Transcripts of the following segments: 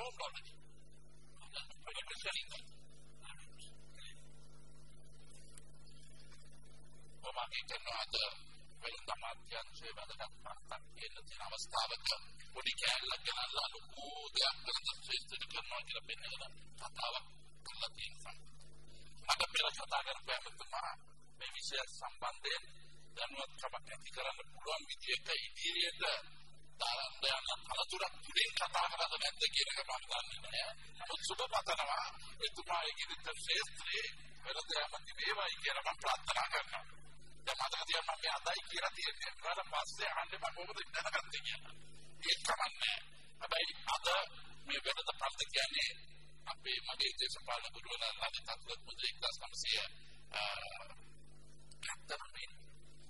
performed already. Very much telling that. ඔබගේ කරනවාද වෙනද මාධ්‍යංශයේ වැදගත් පාඩක් කියන තියෙන අවස්ථාවක පොඩි කෑල්ලක් ගෙනල්ලා ලොකු දෙයක් කරන ශ්‍රේෂ්ඨ කරනවා කියලා පෙන්නගෙන කතාවක් කරලා තියෙනවා. මට පෙර කතා කරපු ඇමතුමා මේ විෂය සම්බන්ධයෙන් දැනුවත්කමක් ඇති කරන්න පුළුවන් විදිහට ඉදිරියට දාන්න යන තලතුරක් තුලින් කතා කරලා නැද්ද කියන එක මම දන්නේ නැහැ. නමුත් සුබ පතනවා එතුමාගේ කිරිත ශ්‍රේෂ්ඨයේ වෙනද යමති වේවයි කියලා මම ප්‍රාර්ථනා කරනවා. දැන් මතක තියාගන්න මම අදයි කියලා තියෙන්නේ. ඊට පස්සේ අහන්නේ මම කොහොමද දැනගත්තේ කියලා. ඒක කමන්නේ. හැබැයි අද මේ වෙනද ප්‍රාර්ථ කියන්නේ අපේ මගේ දේශපාලන ගුරුවරයා ලලිත අත්වත් මුද්‍රික 1900 ඇත්තටම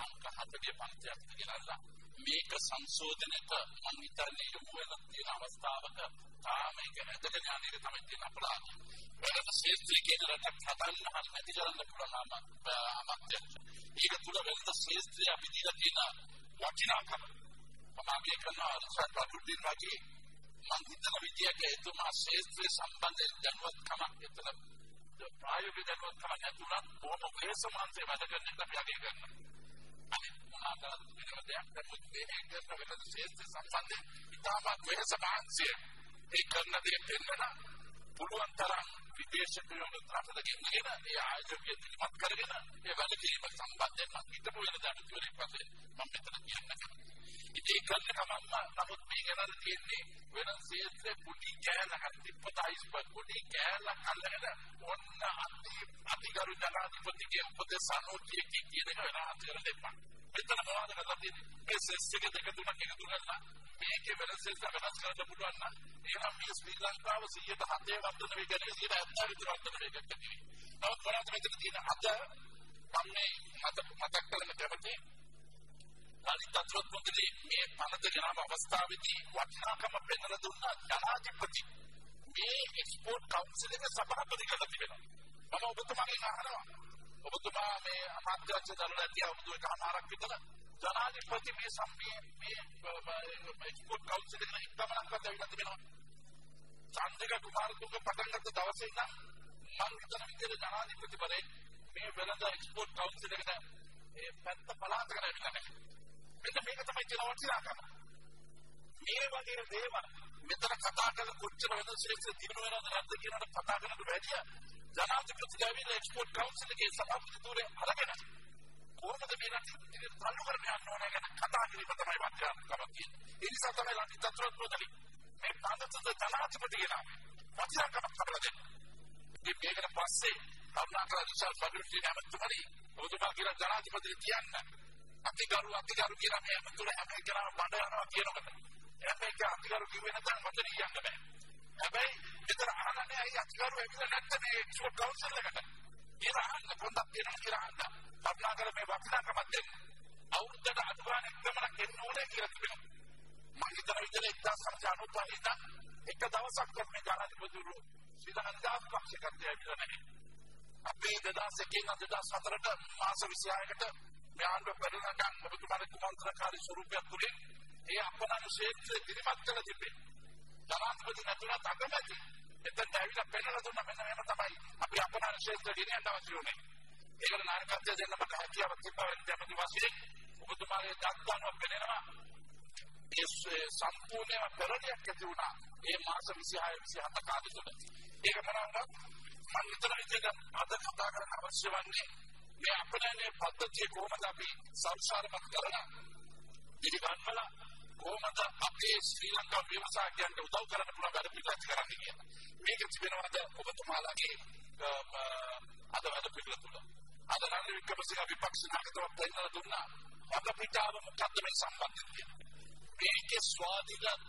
අංක හතරේ පන්තියක් ගෙනල්ලා මේක සංශෝධනයට මම හිතන්නේ යොමු වෙලා තියෙන අවස්ථාවක තාම ඒක ඇදගෙන යන එක තමයි තියෙන අපරාධය. වෙනද ශ්‍රේෂ්ඨී කියන රටක් හදන්න හරි නැති කරන්න පුළුවන් අමාත්‍යංශ. ඒක තුල වෙනද ශ්‍රේෂ්ඨී අපි දීලා තියෙන වටිනාකම. මම මේ කරනවා රිසර්ච් පටුටින් වගේ මම හිතන විදියට එතුමා ශ්‍රේෂ්ඨී සම්බන්ධයෙන් දැනුවත්කමක් එතන ප්‍රායෝගික දැනුවත්කමක් නැතුණත් බොහොම වේසමාන්තේ වැඩ කරන එක අපි අගය කරනවා. ආකාර වෙනම දෙයක් නමුත් මේ කරන වෙනද ශ්‍රේෂ්ඨ සම්බන්ධයෙන් ඉතාමත් වෙනස මාංශය ඒ කරන දේ පෙන්වන පුළුවන් තරම් විදේශිකයෝ තරකට ගෙනගෙන ඒ ආයෝජකය පිළිපත් කරගෙන ඒ වැඩ කිරීම සම්බන්ධයෙන් මම හිතපු වෙන දඩ ඉවරෙක් පස්සේ මම මෙතන කියන්න ඉතින් කරන ගමන්ම නමුත් මේ ගැන තියෙන්නේ වෙන ශ්‍රේෂ්ඨ පුටි කෑල්ල හත්තිපතයිස් පුටි කෑල්ල කල්ලගෙන ඔන්න අති අතිගරු ජනාධිපතිගේ උපදේශ අනුකූලී කියන එක වෙනස් කරලා දෙපා. මෙතන මොනවද කරලා තියෙන්නේ? මේ සෙස් එක දෙක තුනක් එකතු කරලා මේකේ වෙනස් සෙස් වෙනස් කරන්න පුළුවන් නම් එහෙනම් මේ ශ්‍රී ලංකාව 107 වර්ධන වේගය 170 විතර වර්ධන වේගයක් තියෙනවා නමුත් මොනවද මෙතන තියෙන අද මම මේ මතක මතක් කරන්න කැමතියි ලලිත අත්‍රොත්මුදලි මේ පනත ගෙනාව අවස්ථාවේදී වටිනාකම පෙන්වලා දුන්න ජනාධිපති මේ එක්ස්පෝර්ට් කවුන්සිල් එකේ සභාපති කරලා තිබෙනවා මම ඔබතුමාගෙන් අහනවා ඔබතුමා මේ අමාත්‍යංශ දරලා ඇති අවුරුදු එකමාරක් විතර ජනාධිපති මේ සම්මේ මේ එක්ස්පෝර්ට් කවුන්සිල් එකේ ඉක්මනක්වත් ඇවිල්ලා තිබෙනවා. චන්දික කුමාරතුංග පටන් ගත්ත දවසේ ඉඳන් මම හිතන විදිහට ජනාධිපතිවරේ මේ වෙළඳ එක්ස්පෝර්ට් කවුන්සිල් එකට ඒ පැත්ත පළාතකට ඇවිල්ලා නැහැ. මෙන්න මේක තමයි තියෙන වටිනාකම. මේ වගේ දේවල් මෙතන කතා කරන කොච්චර වෙනද ශ්‍රේෂ්ඨ දිනු වෙනවද නැද්ද කියනකට කතා කරනට වැඩිය ජනාධිපතිලාවිල එක්ස්පෝර්ට් කවුන්සිල් එකේ සභාපතිතුමේ අරගෙන කොහොමද මේ රටේ තල්ලු කරන්න යන්න ඕන ගැන කතා කිරීම තමයි වටිනාකම කියන්නේ. ඒ නිසා තමයි රටේ තත්ත්වයක් මොදලි. මේ පාදතද ජනාධිපති කියන වටිනාකම කපලා දෙන්න. මේ මේකට පස්සේ කරුණාකර විශාල පදිවිති නැමතුමනි ඔබතුමා කියන ජනාධිපති කියන්න. අතිගරු අතිගරු කියලා මේ අමතුල හැම එකනම බඩ යනවා කියනකොට. හැම එක අතිගරු කිව්වේ නැත්නම් මට නියන්න බෑ. හැබැයි විතර අහන්නේ අයි අතිගරු ඇවිල්ලා නැත්නම් මේ එක්ස්පෝර්ට් කවුන්සිල් එකට. කියලා අහන්න පොඩ්ඩක් දෙනවා කියලා අහන්න. කරුණාකර මේ වටිනාකමක් දෙන්න. අවුරුද්දට අතුවාන එක්කමනක් එන්න ඕනේ කියලා තිබෙනවා. මම හිතන විදිහට 1995 ඉඳන් එක දවසක් මේ ජනාධිපතිවරු ශ්‍රී ලංකාව පක්ෂකත්වය ඇවිල්ලා නැහැ. අපේ 2001 ඉඳන් 2004ට මාස 26කට මේ ආණ්ඩුව පෙරලනකම් ඔබතුමාගේ කුමන්ත්‍රණකාරී ස්වරූපයක් තුලින් ඒ අපනන ක්ෂේත්‍රය දිරිමත් කළ තිබේ. ජනාධිපති නැතුණත් අකමැති. එතෙන් ඇවිල්ලා පෙන්නලා දුන්න මෙන්න මේක තමයි අපි අපනන ක්ෂේත්‍රය ගෙනියන්න අවශ්‍ය උනේ. ඒකට නායකත්වය දෙන්න මට හැකියාවක් තිබ්බා වෙන කැමති වශයෙන් ඔබතුමාගේ දත්තානුව පෙන්නනවා. ඒ සම්පූර්ණයෙන්ම පෙරලියක් ඇති වුණා. ඒ මාස 26 27 කාලෙ තුල. ඒක මොනවාද? මම හිතන විදිහට අද කතා කරන්න අවශ්‍ය වන්නේ මේ අපනයනේ පද්ධතිය කොහොමද අපි සංසාරමත් කරලා පිළිගන්නලා කොහොමද අපේ ශ්‍රී ලංකා ව්‍යවසායකයන්ට උදව් කරන්න පුළුවන් වැඩ පිළිවෙත් කරන්නේ කියලා. මේක තිබෙනවද ඔබතුමාලාගේ අද වැඩ පිළිවෙල තුල. අද නම් වික්‍රමසිංහ විපක්ෂ නායකතුමා පෙන්නලා දුන්නා. මත පිටාව මොකද්ද මේ සම්බන්ධය මේකේ ස්වාධීන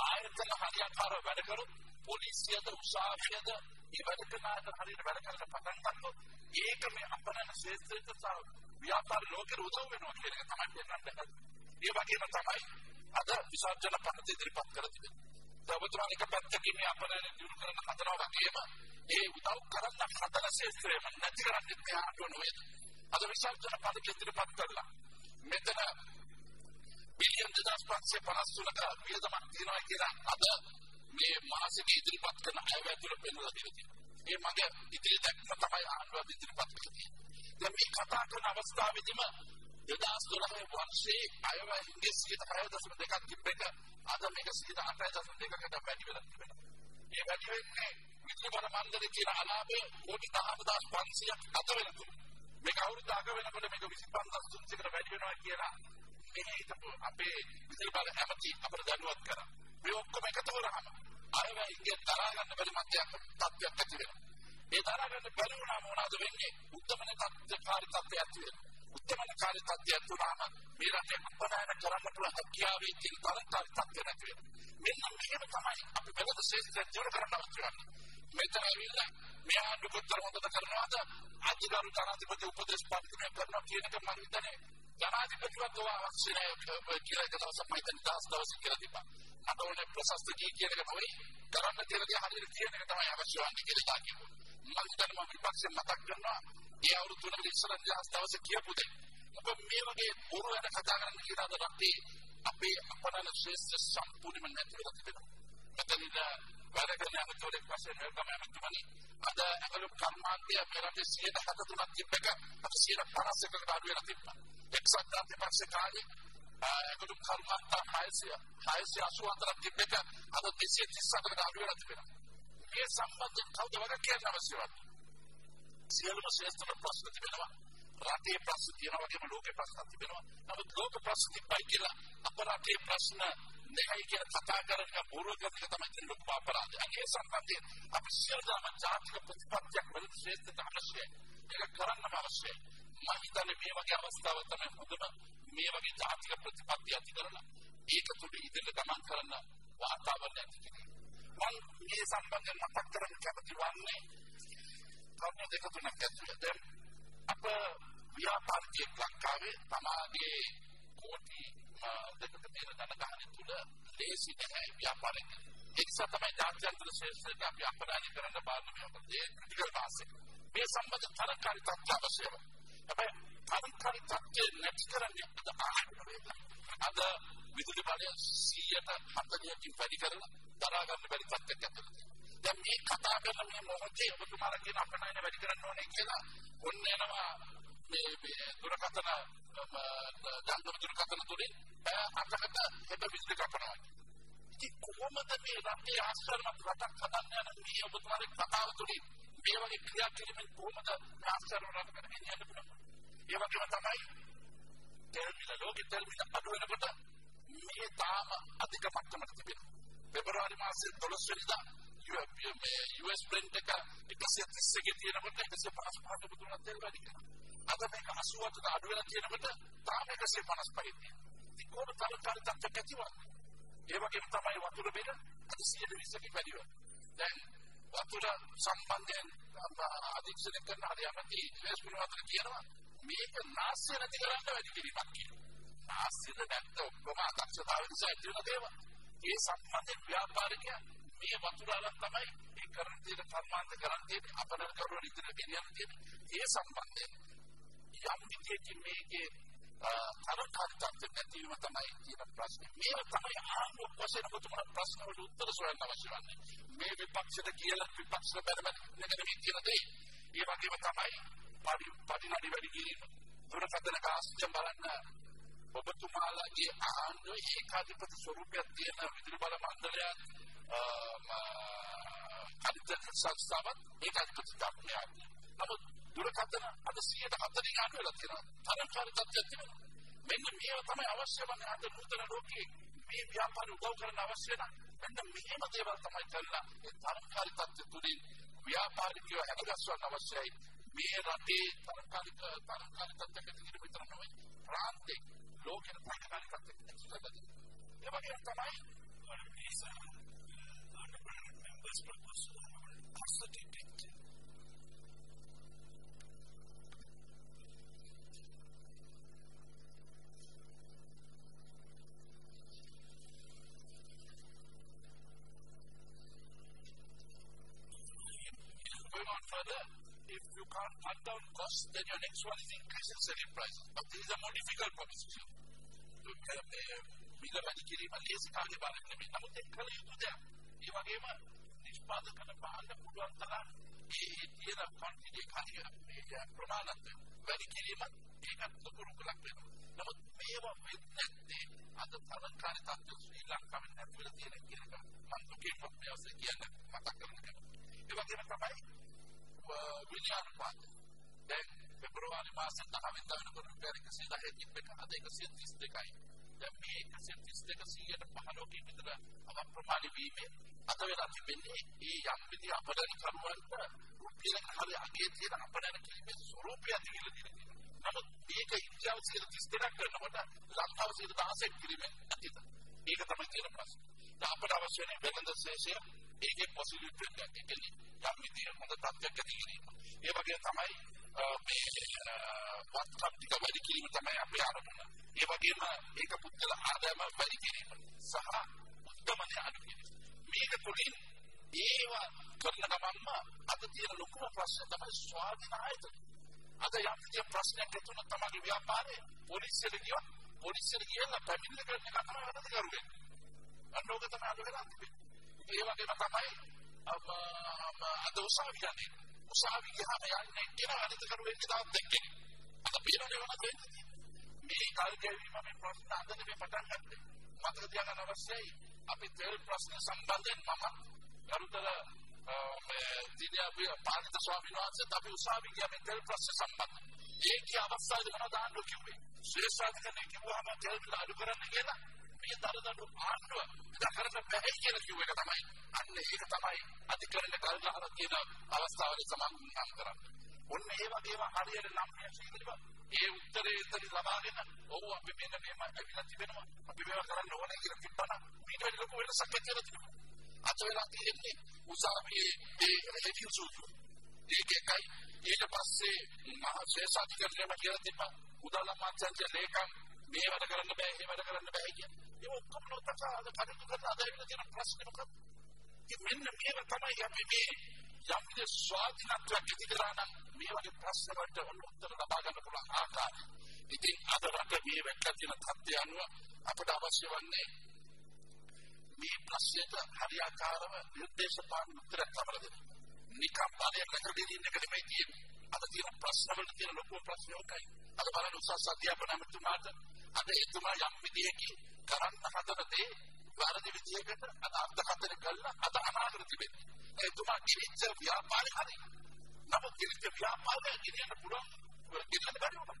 ආයතන හරියටම වැඩ කරු පොලිසියද උසාවියද මේ වැඩ කරන ආයතන හරියට වැඩ කරලා පටන් ගන්නොත් ඒක මේ අපනන ශ්‍රේෂ්ඨ සහ ව්‍යාපාර ලෝකෙට උදව් වෙනවා කියන එක තමයි පෙන්වන්නේ. ඒ වගේම තමයි අද විසර්ජන පද්ධතිය ඉදිරිපත් කර තිබෙනවා. ඔබතුමා එක පැත්තකින් මේ අපනයන දිනු කරන හදනවා වගේම ඒ උදව් කරන්න හදන ශේත්‍රයම නැති කරන්නේ මෙහාට නෙවෙයි. අද විසර්ජන පද්ධතිය ඉදිරිපත් කළා. මෙතන බිලියන් 2553ක වියදමක් තියෙනවා කියලා අද මේ මාසික ඉදිරිපත් කරන අයව ඇතුළේ පෙන්වලා දෙලා තියෙනවා. ඒ මගේ ඉදිරි දැක්ම තමයි ආණ්ඩුව ඉදිරිපත් කළේ. දැන් මේ කතා කරන අවස්ථාවේදීම 2012 වර්ෂයේ අයවැයන්ගේ 6.2ක් තිබ්බ එක අද මේක 8.2කට වැඩි වෙලා තිබෙනවා. ඒ වැඩි වෙන්නේ විදුලි බල මණ්ඩලයේ කියන අලාභය කෝටි 14500ක් අත වෙනතුරු. මේක අවුරුද්දක වෙනකොට මේක 25300කට වැඩි වෙනවා කියලා මේ හිතපු අපේ විදුලි බල ඇමති අපට දැනුවත් කරා. මේ ඔක්කොම එකතු කරාම අයවැයන්ගේ තරහ ගන්න බැරි මතයක් තත්ත්වයක් ඇති වෙනවා. ඒ තරහ ගන්න බැරි වුණාම මොනවද වෙන්නේ? උත්තමන තත්ත්වකාරී තත්ත්වයක් ඇති වෙනවා. උත්තමනකාරී තත්ත්වයක් තුනම මේ රටේ අපදායන කරන්න පුළුවන් හැකියාවේ තියෙන තරකාරී තත්ත්වයක් නැති වෙනවා. මෙන්න මේක තමයි අපි වෙනද ශ්‍රේෂ්ඨ ජීවන කරන්න අවශ්‍ය වෙන්නේ. මෙතන ඇවිල්ලා මේ ආණ්ඩු කොච්චර හොඳද කරනවද? අධිකාරු ජනාධිපති උපදේශ පත්‍රය කරනවා කියන එක මම හිතන්නේ ජනාධිපතිවත් අවශ්‍ය නැහැ කියලා එක දවසක් මම හිතන්නේ දවස් දවසක් කියලා තිබ්බා. මට ඕනේ ප්‍රශස්ත කී කියන එක නෙවෙයි කරන්න තියෙන දේ හරියට කියන එක තමයි අවශ්‍ය වන්නේ කියලා කිව්වා. මම හිතන්නේ මම විපක්ෂෙන් මතක් කරනවා ඒ අවුරුදු තුනක ඉස්සරහ දවස් දවසේ කියපු දේ. ඔබ මේ වගේ බොරු වැඩ කතා කරන්න කියලා අද රටේ අපේ අපරාධ ශ්‍රේෂ්ඨ සම්පූර්ණයෙන්ම නැති වෙලා තිබෙනවා. මෙතනද වැඩ කරන අමතෝලෙක් වශයෙන් වෙල්කම් ඇමතුමනි අද ඇඟලු කර්මාන්තය මේ රටේ 173ක් තිබ්බක අප 151කට අඩු වෙලා තිබ්බා. එක්සත් ජාතික පක්ෂ කාලේ ඇඟලු කර්මාන්ත 600 684ක් තිබ්බක අද 238කට අඩු වෙලා තිබෙනවා. මේ සම්බන්ධයෙන් කවුද වග කියන්න අවශ්‍ය වන්නේ? සියලුම ශ්‍රේෂ්ඨම ප්‍රශ්න තිබෙනවා. රටේ ප්‍රශ්න තියෙනවා වගේම ලෝකේ ප්‍රශ්න තිබෙනවා. නමුත් ලෝක ප්‍රශ්න තිබ්බයි කියලා අප රටේ ප්‍රශ්න නැහැ කියලා කතා කරන එක බොරු කරන එක තමයි තියෙන ලොකු අපරාධය. අනේ සම්බන්ධයෙන් අපි සියලුම ජාතික ප්‍රතිපත්තියක් වල ශ්‍රේෂ්ඨ අවශ්‍යයි. ඒක කරන්නම අවශ්‍යයි. මම හිතන්නේ මේ වගේ අවස්ථාවක් තමයි හොඳම මේ වගේ ජාතික ප්‍රතිපත්ති ඇති කරලා ඒක තුළ ඉදිරියට ගමන් කරන්න වාතාවරණය ඇති කිරීම. මම මේ සම්බන්ධයෙන් මතක් කරන්න කැමති වන්නේ කරුණු දෙක තුනක් ඇතුළත දැන් අප ව්‍යාපාරිකයෙක් ලංකාවේ තමාගේ කෝටි දෙකට තියෙන ධනගහනය තුළ ලේසි නැහැ ව්‍යාපාරයක්. ඒ නිසා තමයි ජාත්‍යන්තර ශ්‍රේෂ්ඨක අපි අපරාධ කරන්න බාරන මේ අපේ ක්‍රිටිකල් මාස් එක. මේ සම්බන්ධ තරකාරී තත්ත්ව අවශ්‍යයි. හැබැයි තරකාරී තත්ත්වය නැති කරන්නේ අද ආහාර අද විදුලි බලය 140කින් වැඩි කරලා දරා ගන්න බැරි තත්ත්වයක් ඇතුළත. දැන් මේ කතා කරන මේ මොහොතේ ඔබතුමාලා කියන අපනයන වැඩි කරන්න ඕනේ කියලා ඔන්න එනවා මේ මේ දුරකථන ජංගම දුරකථන තුලින් අතකට හෙට විශ්ල කපනවා. ඉතින් කොහොමද මේ රටේ ආශ්‍රමත් රටක් හදන්න යන මේ ඔබතුමාගේ කතාව තුලින් මේ වගේ ක්‍රියා කිරීමෙන් කොහොමද ආශ්‍රම රටකට ගෙනියන්න පුළුවන්? ඒ වගේම තමයි තෙල්මිල ලෝකෙ තෙල්මිල අඩු වෙනකොට මේ තාම අධික මට්ටමක තිබෙනවා. පෙබරවාරි මාසයේ 12 වෙනිදා මේ US බ්‍රෙන්ට් එක 130 එකේ තියෙනකොට 155ට පුදුමත් තෙල් වැඩි කරනවා. අද මේක 88ට අඩු වෙලා තියෙනකොට තාම 155 තියෙනවා. ඉතින් කොහොමද තරකාරී තත්ත්වයක් ඇතිවන්නේ? ඒ වගේම තමයි වතුර බිල අද 120කින් වැඩි වෙනවා. දැන් වතුර සම්බන්ධයෙන් අධීක්ෂණය කරන හරියමති ලේස්පුර වතුර කියනවා මේක නාස්‍ය නැති කරන්න වැඩි කිරීමක් කියලා. නාස්‍යද නැත්නම් ඔක්කොම අදක්ෂතාවය නිසා ඇති වෙන දේවල්. ඒ සම්බන්ධයෙන් ව්‍යාපාරිකයා මේ වතුර අරන් තමයි ඒ කරන දේ කර්මාන්ත කරන් තියෙන්නේ අපරණ කරුණ ඉදිරියට ගෙනියන්න තියෙන්නේ. ඒ සම්බන්ධයෙන් යම් විදියකින් මේකේ තරකාරී තත්ත්ව නැතිවීම තමයි තියෙන ප්‍රශ්නේ. මේක තමයි ආණ්ඩුව වශයෙන් ඔබතුමා ප්‍රශ්න වලට උත්තර සොයන්න අවශ්‍ය වන්නේ. මේ විපක්ෂද කියලා විපක්ෂ බැලම නෙමෙයි කියන දේ. ඒ වගේම තමයි පරි පරිණාමය වැඩි කිරීම. දුරකථන කාස්ත්‍ය බලන්න ඔබතුමාලාගේ ආණ්ඩුවේ ඒකාධිපති ස්වරූපයක් තියෙන විදුලි බල මණ්ඩලයක් කලිත සංස්ථාවක් ඒකාධිපති ධර්මයක්. නමුත් දුරකථන අද 140 අඩු වෙලා තියෙනවා. තරකාරී තත්ත්වයක් තියෙනවා. මෙන්න මේවා තමයි අවශ්‍ය වන්නේ අද නූතන ලෝකයේ මේ ව්‍යාපාර උදව් කරන්න අවශ්‍ය නැහැ. මෙන්න මෙහෙම දේවල් තමයි කරලා ඒ තරකාරී තත්ත්ව තුලින් ව්‍යාපාරිකයෝ හැදගස්වන්න අවශ්‍යයි. මේ රටේ තරකාරී තරකාරී තත්ත්වයක තියෙන විතර නෙවෙයි. ප්‍රාන්තේ ලෝකෙට තරකාරී තත්ත්වයක තියෙනවා. ඒ වගේම තමයි නිසා members proposal constituted going if you can't cut down costs, then your next one is increasing selling prices. But this is a more difficult proposition. මිල වැඩි කිරීම ලේසි කාර්යභාරයක් නෙමෙයි. නමුත් ඒක කළ යුතු දෙයක්. ඒ වගේම නිෂ්පාදනය කරන භාණ්ඩ පුළුවන් තරම් ඒ තියෙන ක්වන්ටිටි කාර්ය මේ ප්‍රමාණත් වැඩි කිරීම ඒකත් ලොකු රුකුලක් වෙනවා. නමුත් මේවා වෙන්නේ නැත්තේ අද තරංකාරී තත්ත්ව ශ්‍රී ලංකාවෙන් ඇතුළත තියෙන කියන එක මම දුකේ ප්‍රශ්නයස කියන්නේ මතක් කරගන්න. ඒ වගේම තමයි විද්‍යානුපාත. දැන් පෙබරවාරි මාසෙ 10 වෙනිදා වෙනකොට රුපියල් 110 කිප් එක අද 132යි. දැන් මේ 132 115කින් විතර අව ප්‍රමාණි වීමේ අද වෙලා තිබෙන්නේ ඒ යම් විදි අපඩන කරුවන්ට රුපියල් හරි අගේ තියෙන අපඩන කිරීමේ ස්වરૂපය දිගිල දින. නමුත් මේක ඉන්දියාව 132ක් කරනකොට ලංකාව 116ක් කිරීමේ ඇතිද. මේක තමයි තියෙන ප්‍රශ්නේ. අපට අවශ්‍ය වෙන වෙළඳ ශේෂය ඒකේ පොසිබිලිටි එකක්. ඒ කියන්නේ යම් විදිය හොඳ තත්ත්වයක් ඇති කිරීම. ඒ වගේ තමයි මේ වත්කම් ටික වැඩි කිරීම තමයි අපේ අරමුණ. ඒ වගේම ඒක පුද්ගල ආදායම වැඩි කිරීම සහ උත්තරමය අඩු කිරීම. මේක තුළින් ඒවා කරන ගමන්ම අද තියෙන ලොකුම ප්‍රශ්නේ තමයි ස්වාධීන ආයතන. අද යම් කිසි ප්‍රශ්නයක් ඇති වුණොත් තමයි ව්‍යාපාරේ පොලිසියට ගියොත් පොලිසියට ගියලා පැමිණිලි කරන එක තමයි වැඩ කරුවේ. අන්නෝක තමයි අද වෙලා තිබෙන්නේ. ඒ වගේම තමයි අද උසාවි යන්නේ. උසාවි ගියාම යන්නේ කියන වැඩ කරුවේ තාත් දෙකේ. අද පිරෝනේ වුණා දෙන්නේ. මේ කල් ගෙවීම මේ ප්‍රශ්න අද මේ පටන් ගත්තේ. මතක තියාගන්න අවශ්‍යයි. අපි තෙල් ප්‍රශ්න සම්බන්ධයෙන් මම ගරුතර දින පාලිත ස්වාමීන් වහන්සේත් අපි උසාවි ගියා මේ තෙල් ප්‍රශ්න සම්බන්ධ. ඒකේ අවස්ථාවේ මොනවද ආණ්ඩු කිව්වේ? ශ්‍රේෂ්ඨාධිකරණය කිව්වම තෙල් බිල අඩු කරන්න කියලා මේ දරදඬු ආණ්ඩුව ඉදකරන්න බැහැ කියලා කිව්ව එක තමයි. අන්න ඒක තමයි අධිකරණ කල්ලාහර කියන අවස්ථාවේදී සමාගම් කරන්නේ. ඔන්න ඒ වගේම හරියට නම් මේක ඒ උත්තරේ එතන ලබාගෙන ඔව් අපි මෙන්න මේම ඇවිල්ලා තිබෙනවා. අපි මේවා කරන්න ඕනේ කියලා තිබ්බනම් ඊට වැඩි ලොකු වෙනසක් ඇති වෙලා තිබුණා. අද වෙලා තියෙන්නේ උසාවියේ ඒ රිවිව් සූත්‍රය. ඒක එකයි ඊට පස්සේ මහා ශේෂාධිකරණයම කියලා තිබ්බා. උදාල මාත්‍යන්ත ලේකම් මේ වැඩ කරන්න බෑ, මේ වැඩ කරන්න බෑ කියන. ඒ ඔක්කොම නොතකාද කටයුතු කරලා අද වෙන තියෙන ප්‍රශ්නේ මොකක්ද? මෙන්න මේව තමයි අපි මේ යම් විදිහේ ස්වාධීනත්වයක් ඇති කරා නම් මේ වගේ ප්‍රශ්න වලට උත්තර ලබා ගන්න පුළුවන් ආකාරය. ඉතින් අද රට මේ වෙච්ච තියෙන තත්ත්වය අනුව අපට අවශ්‍ය වන්නේ මේ ප්‍රශ්නයට හරියාකාරව නිර්දේශ පාන උත්තරයක් ලබා දෙන්න. නිකම් බලයක් නැතුව දෙන්න එක නෙමෙයි තියෙන්නේ. අද තියෙන ප්‍රශ්න වල තියෙන ලොකු ප්‍රශ්නයකයි. අද බලන්න උසස් අධ්‍යාපන අමාත්‍යතුමාට අද එතුමා යම් විදියකින් කරන්න හදන දේ වැරදි විදියකට අද අර්ථකථන කළා අද අනාගත තිබෙන්නේ. එතුමා කිරිච්ච ව්‍යාපාරය හරි. නමුත් කිරිච්ච ව්‍යාපාරය ගෙනියන්න පුළුවන් ගෙනියන්න බැරි වුණා.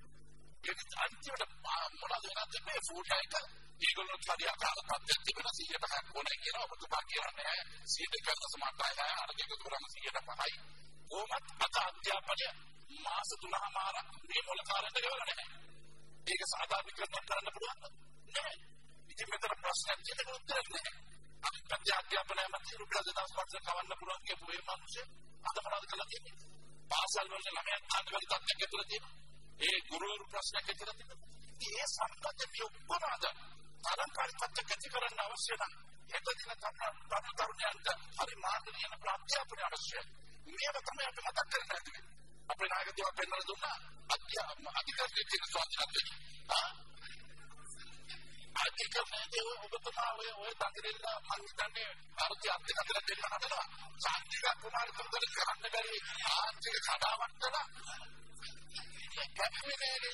ඒක අන්තිමට මොනවද වෙනත් මේ ෆුඩ් එක ඒගොල්ලෝ හරි අකාරපත්යක් තිබෙන 100ක් ඕනේ කියලා ඔබතුමා කියන්නේ 100 කරන සමානයි අර එකතු කරන 105යි. කොහොමත් අද අධ්‍යාපනය මාස 3මාරක් මේ මොළ කාලෙට ගෙවලා නැහැ. ඒක සාධාරණීකරණය කරන්න පුළුවන් නෑ. ඉතින් මෙතන ප්‍රශ්නයක් තියෙන උත්තරයක් නැහැ. අනිත් අධ්‍යාපනය මත රුපියල් 2500 කවන්න පුළුවන් කියපු මේ මිනිස්සු අද මොනවද කළා කියන්නේ? පාසල් වල ළමයන් ආන්දවල තත්ත්වයක් ඇතුළත තියෙනවා. ඒ ගුරුවරු ප්‍රශ්නයක් ඇතුළත තියෙනවා. ඒ සම්බන්ධ මේ ඔක්කොම අද තරංකාරී තත්ත්වයක් ඇති කරන්න අවශ්‍ය නම් හෙට දින තරුණ තරුණයන්ට හරි මාර්ගය යන අධ්‍යාපනය අවශ්‍යයි. මේව තමයි අපි මතක් කරගන්න ඕනේ. අපේ නායකතුමා පෙන්වලා දුන්නා අධ්‍යාපන අධිකාරියේ තියෙන ස්වාධීනත්වය. ආ අධිකරණයේ ඔබතුමා ඔය ඔය තකරෙල්ල මම හිතන්නේ ආර්ථික අධිකරණ දෙන්න හදනවා. සාන්තික කුමාරතුමා කරන්න බැරි ආර්ථික කඩාවැටලා ඒක කැපෙන්නේ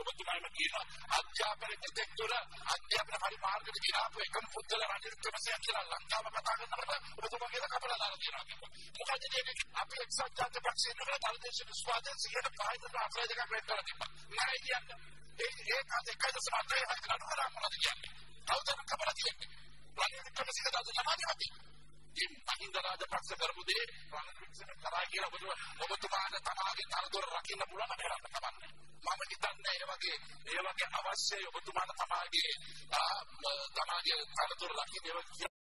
ඔබතුමාම කියන අධ්‍යාපන දෙක්තොර අධ්‍යාපන හරි මාර්ගයට ගියාපු එකම පුද්ගල රණිත් ක්‍රමසයක් කියලා ලංකාව කතා කරනකොට ඔබතුමා කියලා කපලා දාලා තියෙනවා. මොකද මේක අපි එක්සත් ජාතික පක්ෂයේ නේද තල්දේශ විශ්වාසයෙන් සියයට පහයි දුන්න අසල දෙකක් වෙන්න කරලා තිබ්බා. නෑ කියන්නේ. ඒ ඒක එකයි සමාජයේ හයිකරන හරහා මොනවද කියන්නේ? තවදම කපලා තියෙන්නේ. රණිත් ක්‍රමසයක දාලා යමාදී අපි. ඉතින් මහින්ද රාජපක්ෂ කරපු දේ රණවික්ෂණ කරා කියලා ඔබ ඔබතුමාට තමාගේ තරදොර රකින්න පුළුවන් අපේ රට කමන්නේ. මම හිතන්නේ ඒ වගේ ඒ වගේ අවශ්‍යයි ඔබතුමාට තමාගේ තමාගේ තරදොර රකින්න